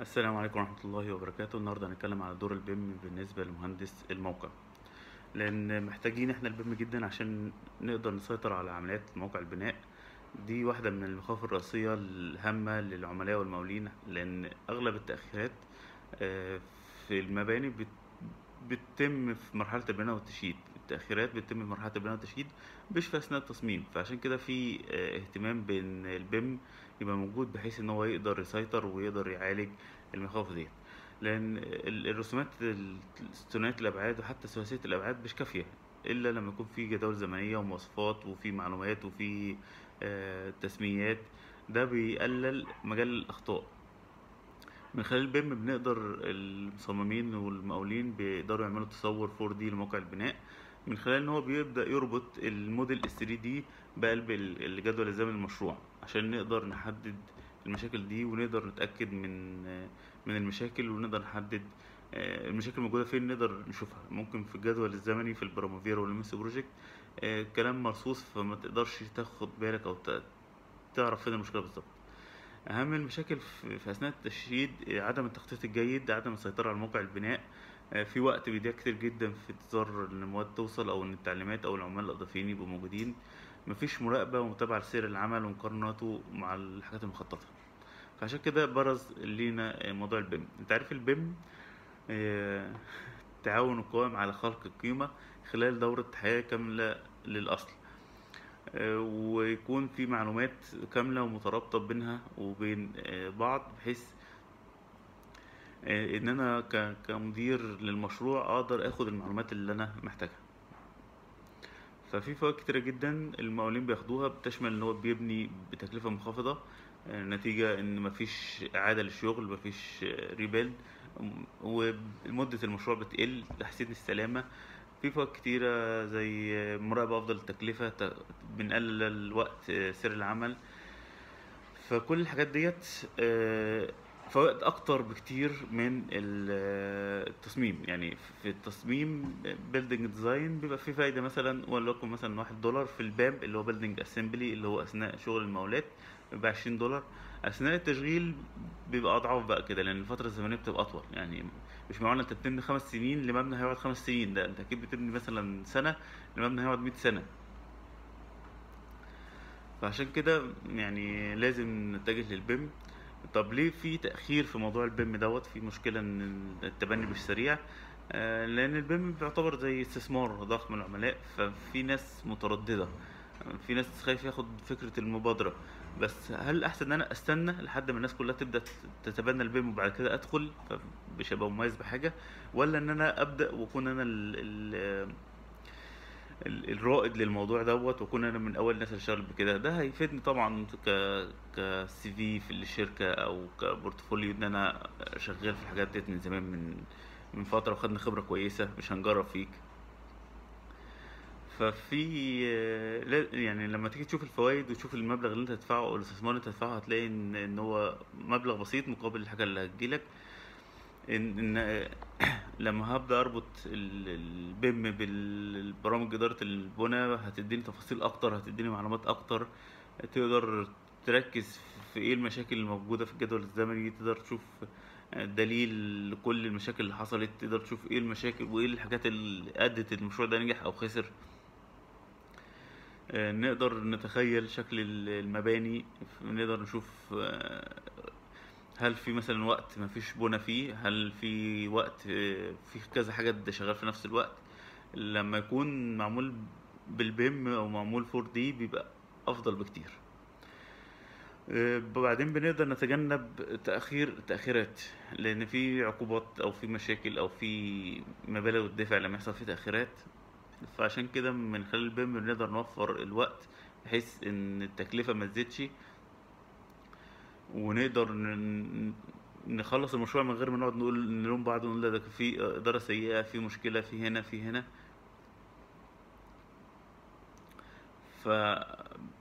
السلام عليكم ورحمة الله وبركاته. النهاردة هنتكلم على دور ال BIM بالنسبة لمهندس الموقع. لأن محتاجين إحنا ال BIM جدا عشان نقدر نسيطر على عمليات موقع البناء. دي واحدة من المخاوف الرئيسية الهامة للعملاء والمقاولين لأن أغلب التأخيرات آه، في المباني بت- بتتم في مرحلة البناء والتشييد. التأخيرات بتتم في مرحلة البناء والتشييد في أثناء التصميم فعشان كده في آه، اهتمام بإن ال BIM يبقى موجود بحيث إن هو يقدر يسيطر ويقدر يعالج المخاوف ديت. لأن ال- الرسومات ال- ثنائية الأبعاد وحتى ثلاثية الأبعاد مش كافية إلا لما يكون في جداول زمنية ومواصفات وفي معلومات وفي آه، تسميات ده بيقلل مجال الأخطاء. من خلال البيم بنقدر المصممين والمقاولين بيقدروا يعملوا تصور 4D لموقع البناء من خلال إن هو بيبدأ يربط الموديل ال 3D بقلب ال- الجدول الزمني المشروع عشان نقدر نحدد المشاكل دي ونقدر نتأكد من من المشاكل ونقدر نحدد آه، المشاكل الموجودة فين نقدر نشوفها. ممكن في الجدول الزمني في ال Primavera وال MS Project آه، كلام مرصوص فما تقدرش تاخد بالك أو تعرف فين المشكلة بالظبط. أهم المشاكل في أثناء التشييد عدم التخطيط الجيد عدم السيطرة على موقع البناء آه، في وقت بيضيع كتير جدا في انتظار إن المواد توصل أو إن التعليمات أو العمال الإضافيين يبقوا موجودين. مفيش مراقبة ومتابعة لسير العمل ومقارناته مع الحاجات المخططة. فعشان كده برز لينا آه، موضوع ال BIM. أنت عارف ال BIM آه، تعاون القائم على خلق القيمة خلال دورة حياة كاملة للأصل. آه، ويكون في معلومات كاملة ومترابطة بينها وبين آه، بعض بحيث آه، إن أنا كمدير للمشروع أقدر آخد المعلومات اللي أنا محتاجها. ففي فوائد كتيرة جدا المقاولين بياخدوها بتشمل إن هو بيبني بتكلفة منخفضة آه، نتيجة إن مفيش إعادة للشغل مفيش ريبيلد ومدة المشروع بتقل تحسين السلامة في فوائد كتيرة زي آه، مراقبة أفضل التكلفة بنقلل الوقت آه، سير العمل. فكل الحاجات ديت آه، فوائد أكتر بكتير من ال- التصميم. يعني في التصميم building design بيبقى فيه فايدة مثلا وليكن مثلا واحد دولار في الباب اللي هو building assembly اللي هو أثناء شغل المقاولات بيبقى عشرين دولار. أثناء التشغيل بيبقى أضعاف بقى كده لأن الفترة الزمنية بتبقى أطول. يعني مش معقول أنت بتبني خمس سنين لمبنى هيقعد خمس سنين ده أنت أكيد بتبني مثلا سنة لمبنى هيقعد 100 سنة. فعشان كده يعني لازم نتجه لل BIM. طب ليه في تأخير في موضوع ال BIM دوت؟ في مشكلة إن التبني مش سريع. آه، لأن ال BIM بيعتبر زي استثمار ضخم للعملاء ففي ناس مترددة. في ناس خايف ياخد فكرة المبادرة. بس هل أحسن إن أنا أستنى لحد ما الناس كلها تبدأ تتبنى ال BIM وبعد كده أدخل؟ فمش هبقى مميز بحاجة. ولا إن أنا أبدأ وأكون أنا ال ال ال- الرائد للموضوع دوت وأكون أنا من أول الناس اللي شغال بكده ده هيفيدني طبعا ك ك CV في الشركة أو ك portfolio إن أنا شغال في الحاجات ديت من زمان من من فترة وخدنا خبرة كويسة مش هنجرب فيك. ففي يعني لما تيجي تشوف الفوائد وتشوف المبلغ اللي أنت هتدفعه أو الاستثمار اللي أنت هتدفعه هتلاقي إن هو مبلغ بسيط مقابل الحاجة اللي هتجيلك. ان ان لما هبدأ أربط ال- البيم بالبرامج إدارة البنى هتديني تفاصيل أكتر هتديني معلومات أكتر. تقدر تركز في إيه المشاكل الموجودة في الجدول الزمني تقدر تشوف دليل لكل المشاكل اللي حصلت تقدر تشوف إيه المشاكل وإيه الحاجات اللي أدت المشروع ده نجح أو خسر. آه، نقدر نتخيل شكل ال- المباني نقدر نشوف آه، هل في مثلا وقت ما فيش بنا فيه؟ هل في وقت آه، في كذا حاجة ده شغال في نفس الوقت؟ لما يكون معمول بال BIM أو معمول 4D بيبقى أفضل بكتير. آه، وبعدين بنقدر نتجنب تأخير تأخيرات لأن في عقوبات أو في مشاكل أو في مبالغ الدفع لما يحصل فيه تأخيرات. فعشان كده من خلال ال BIM بنقدر نوفر الوقت بحيث إن التكلفة ما تزيدش. ونقدر نخلص المشروع من غير ما نقعد نقول نلوم بعض ونقول ده في إدارة سيئة في مشكلة في هنا في هنا. ف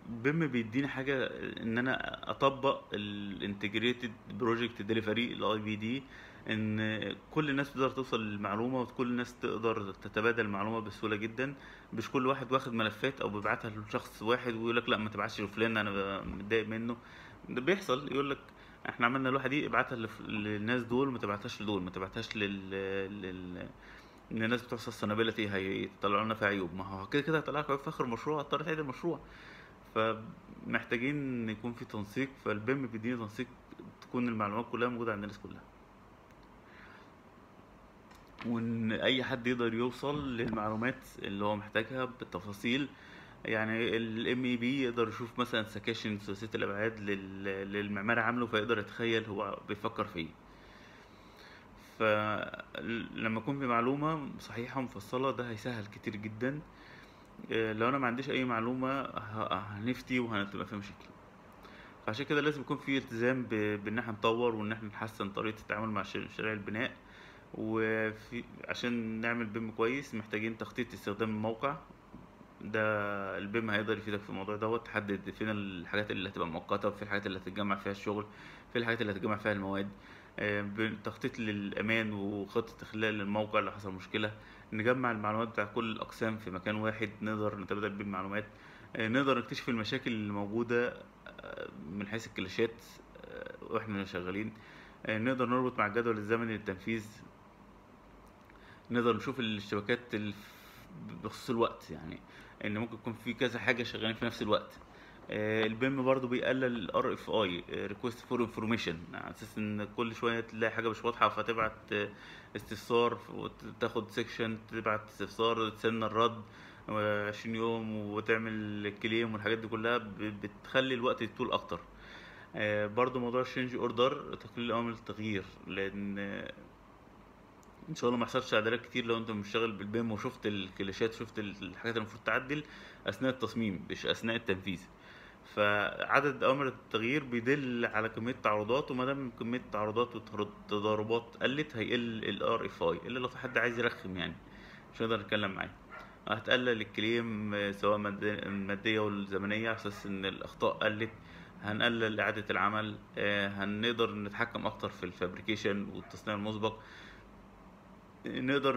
BIM بيديني حاجة إن أنا أطبق ال integrated project delivery ال IPD إن كل الناس تقدر توصل للمعلومة وكل الناس تقدر تتبادل المعلومة بسهولة جدا. مش كل واحد واخد ملفات أو بيبعتها لشخص واحد ويقول لك لا ما تبعتش لفلان أنا متضايق منه. ده بيحصل يقول لك إحنا عملنا اللوحة دي ابعتها للناس دول ما تبعتهاش لدول ما تبعتهاش لل لل ان الناس بتوع ال sustainability هيطلعوا لنا فيها عيوب. ما هو كده كده هيطلع لك عيوب في آخر المشروع هتضطر تعيد المشروع. فمحتاجين يكون في تنسيق فال BIM بيديني تنسيق تكون المعلومات كلها موجودة عند الناس كلها. وإن أي حد يقدر يوصل للمعلومات اللي هو محتاجها بالتفاصيل يعني ال MEP يقدر يشوف مثلا سكاشن ثلاثيه الإبعاد لل- للمعماري عامله فيقدر يتخيل هو بيفكر في إيه. فلما يكون في معلومة صحيحة ومفصلة ده هيسهل كتير جدا. إيه، لو أنا ما عنديش أي معلومة هنفتي وهتبقى في مشاكل. فعشان كده لازم يكون في التزام بإن إحنا نطور وإن إحنا نحسن طريقة التعامل مع مشاريع البناء. وفي عشان نعمل بيم كويس محتاجين تخطيط استخدام الموقع. ده البيم هيقدر يفيدك في الموضوع دوت. تحدد فين الحاجات اللي هتبقى مؤقتة وفي الحاجات اللي هتتجمع فيها الشغل في الحاجات اللي هتتجمع فيها المواد. آه، تخطيط للأمان وخطة إخلال الموقع لو حصل مشكلة. نجمع المعلومات بتاع كل الأقسام في مكان واحد. نقدر نتبادل بيه المعلومات. آه، نقدر نكتشف المشاكل اللي موجودة آه، من حيث الكلاشات وإحنا شغالين. نقدر نربط مع الجدول الزمني للتنفيذ. نقدر نشوف الاشتباكات الف- بخصوص الوقت يعني إن ممكن يكون في كذا حاجة شغالين في نفس الوقت. آه، ال BIM برضو بيقلل ال RFI request for information على أساس إن كل شوية تلاقي حاجة مش واضحة فتبعت آه، استفسار وتاخد section تبعت استفسار تستنى الرد آه، 20 يوم وتعمل claim والحاجات دي كلها بتخلي الوقت يطول أكتر. آه، برضو موضوع ال change order تقليل أوامر التغيير لأن آه، ان شاء الله ما يحصلش تعديلات كتير لو انت مشتغل بال BIM وشفت الكلاشات شفت الحاجات اللي المفروض تعدل اثناء التصميم مش اثناء التنفيذ. فعدد اوامر التغيير بيدل على كمية تعارضات وما دام كمية التعارضات والتضاربات قلت هيقل ال RFI إلا لو في حد عايز يرخم يعني مش هنقدر نتكلم معاه. هتقلل ال claim سواء المادية والزمنية على أساس إن الأخطاء قلت. هنقلل إعادة العمل آه، هنقدر نتحكم أكتر في ال fabrication والتصنيع المسبق. نقدر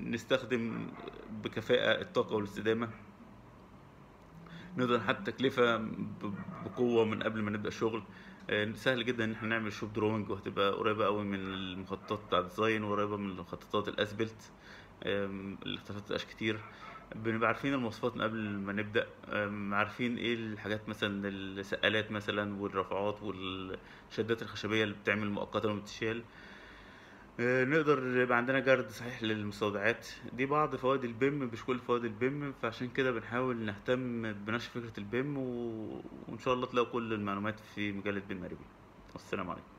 نستخدم بكفاءة الطاقة والاستدامة؟ نقدر نحدد تكلفة بقوة من قبل ما نبدأ شغل؟ آه، سهل جدا إن إحنا نعمل shop drawing وهتبقى قريبة قوي من المخططات بتاع ال design وقريبة من مخططات ال as-built الاختلافات متبقاش كتير. بنبقى عارفين المواصفات من قبل ما نبدأ. آم، عارفين إيه الحاجات مثلا السقالات مثلا والرفعات والشدات الخشبية اللي بتعمل مؤقتا وبتشال نقدر يبقى عندنا جرد صحيح للمستودعات. دي بعض فوائد ال BIM مش كل فوائد ال BIM فعشان كده بنحاول نهتم بنشر فكرة ال BIM و... وإن شاء الله تلاقوا كل المعلومات في مجلة BIM والسلام عليكم.